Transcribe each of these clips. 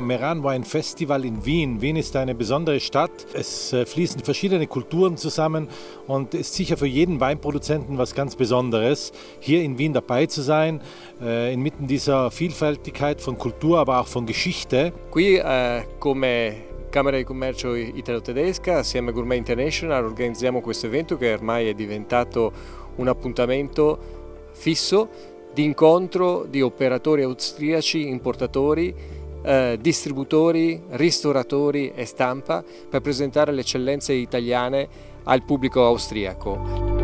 Meran Wine Festival in Wien. Wien ist eine besondere Stadt. Es äh, fließen verschiedene Kulturen zusammen und ist sicher für jeden Weinproduzenten was ganz Besonderes, hier in Wien dabei zu sein, äh, inmitten dieser Vielfältigkeit von Kultur, aber auch von Geschichte. Qui eh, come Camera di Commercio Italo-Tedesca, assieme a Gourmet International, organizziamo questo evento che ormai è diventato un appuntamento fisso di incontro di operatori austriaci, importatori eh, distributori, ristoratori e stampa per presentare le eccellenze italiane al pubblico austriaco.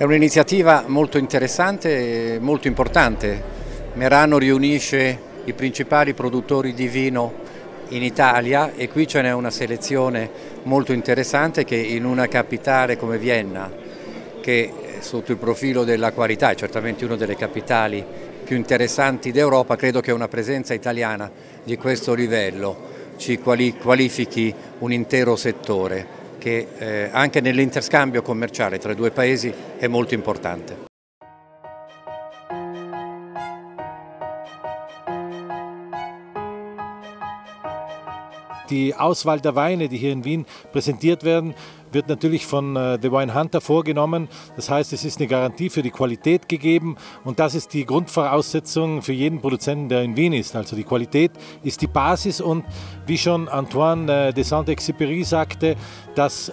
È un'iniziativa molto interessante e molto importante. Merano riunisce i principali produttori di vino in Italia e qui ce n'è una selezione molto interessante che in una capitale come Vienna, che sotto il profilo della qualità è certamente una delle capitali più interessanti d'Europa, credo che una presenza italiana di questo livello ci qualifichi un intero settore che eh, anche nell'interscambio commerciale tra i due paesi è molto importante. Die Auswahl der Weine, die hier in Wien präsentiert werden, wird natürlich von äh, The Wine Hunter vorgenommen. Das heißt, es ist eine Garantie für die Qualität gegeben und das ist die Grundvoraussetzung für jeden Produzenten, der in Wien ist. Also die Qualität ist die Basis und wie schon Antoine äh, de Saint-Exupéry sagte, das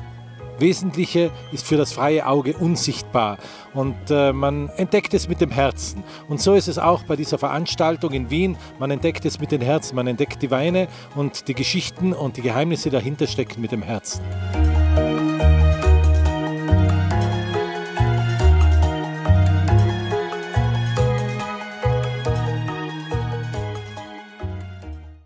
Wesentliche ist für das freie Auge unsichtbar und äh, man entdeckt es mit dem Herzen. Und so ist es auch bei dieser Veranstaltung in Wien. Man entdeckt es mit dem Herzen, man entdeckt die Weine und die Geschichten und die Geheimnisse dahinter stecken mit dem Herzen.